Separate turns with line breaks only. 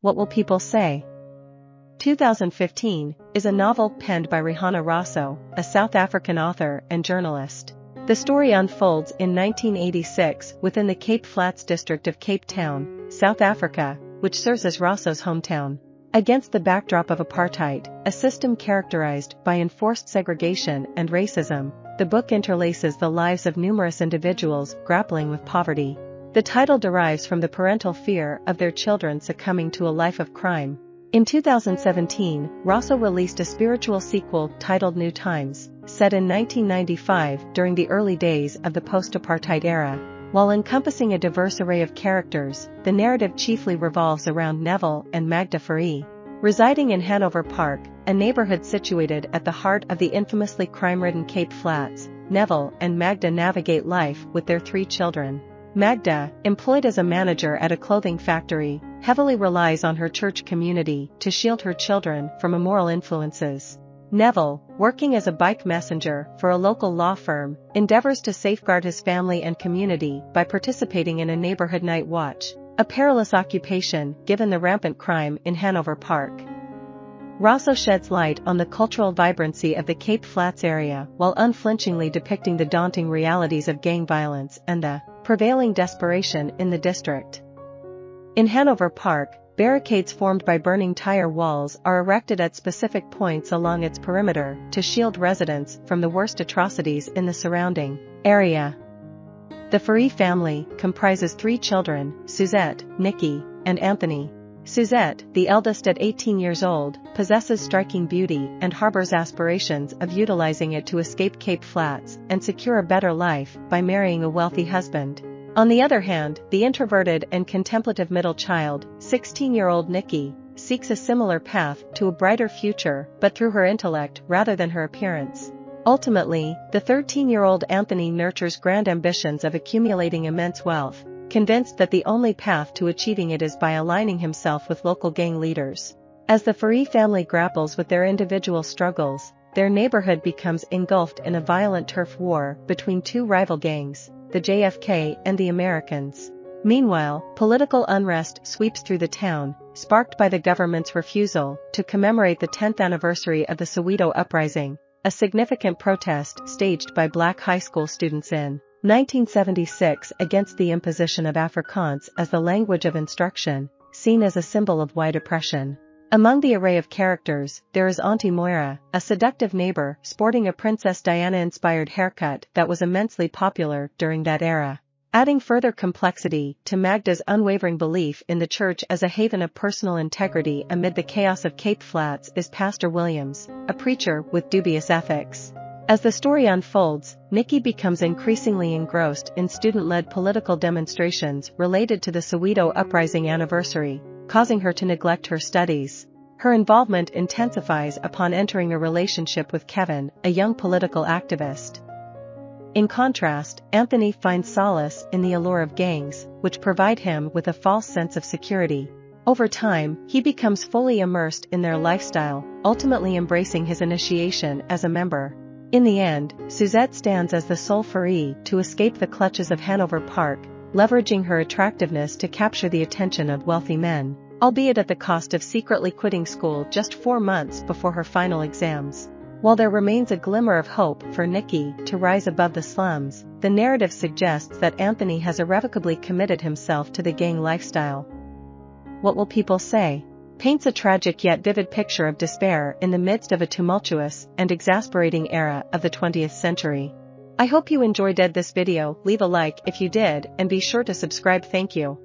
What Will People Say? 2015 is a novel penned by Rehana Rossouw, a South African author and journalist. The story unfolds in 1986 within the Cape Flats district of Cape Town, South Africa, which serves as Rossouw's hometown. Against the backdrop of apartheid, a system characterized by enforced segregation and racism, the book interlaces the lives of numerous individuals grappling with poverty. The title derives from the parental fear of their children succumbing to a life of crime. In 2017, Rossouw released a spiritual sequel titled New Times, set in 1995 during the early days of the post-apartheid era. While encompassing a diverse array of characters, the narrative chiefly revolves around Neville and Magda Fourie. Residing in Hanover Park, a neighborhood situated at the heart of the infamously crime-ridden Cape Flats, Neville and Magda navigate life with their three children. Magda, employed as a manager at a clothing factory, heavily relies on her church community to shield her children from immoral influences. Neville, working as a bike messenger for a local law firm, endeavors to safeguard his family and community by participating in a neighborhood night watch, a perilous occupation given the rampant crime in Hanover Park. Rossouw sheds light on the cultural vibrancy of the Cape Flats area while unflinchingly depicting the daunting realities of gang violence and the prevailing desperation in the district. In Hanover Park, barricades formed by burning tire walls are erected at specific points along its perimeter to shield residents from the worst atrocities in the surrounding area. The Fourie family comprises three children, Suzette, Nikki, and Anthony. Suzette, the eldest at 18 years old, possesses striking beauty and harbors aspirations of utilizing it to escape Cape Flats and secure a better life by marrying a wealthy husband. On the other hand, the introverted and contemplative middle child, 16-year-old Nikki, seeks a similar path to a brighter future but through her intellect rather than her appearance. Ultimately, the 13-year-old Anthony nurtures grand ambitions of accumulating immense wealth, convinced that the only path to achieving it is by aligning himself with local gang leaders. As the Fourie family grapples with their individual struggles, their neighborhood becomes engulfed in a violent turf war between two rival gangs, the JFK and the Americans. Meanwhile, political unrest sweeps through the town, sparked by the government's refusal to commemorate the 10th anniversary of the Soweto Uprising, a significant protest staged by black high school students in 1976 against the imposition of Afrikaans as the language of instruction, seen as a symbol of white oppression. Among the array of characters, there is Auntie Moira, a seductive neighbor sporting a Princess Diana-inspired haircut that was immensely popular during that era. Adding further complexity to Magda's unwavering belief in the church as a haven of personal integrity amid the chaos of Cape Flats is Pastor Williams, a preacher with dubious ethics. As the story unfolds, Nikki becomes increasingly engrossed in student-led political demonstrations related to the Soweto Uprising anniversary, causing her to neglect her studies. Her involvement intensifies upon entering a relationship with Kevin, a young political activist. In contrast, Anthony finds solace in the allure of gangs, which provide him with a false sense of security. Over time, he becomes fully immersed in their lifestyle, ultimately embracing his initiation as a member. In the end, Suzette stands as the sole Fourie to escape the clutches of Hanover Park, leveraging her attractiveness to capture the attention of wealthy men, albeit at the cost of secretly quitting school just four months before her final exams. While there remains a glimmer of hope for Nikki to rise above the slums, the narrative suggests that Anthony has irrevocably committed himself to the gang lifestyle. What will people say? Paints a tragic yet vivid picture of despair in the midst of a tumultuous and exasperating era of the 20th century. I hope you enjoyed this video, leave a like if you did and be sure to subscribe thank you.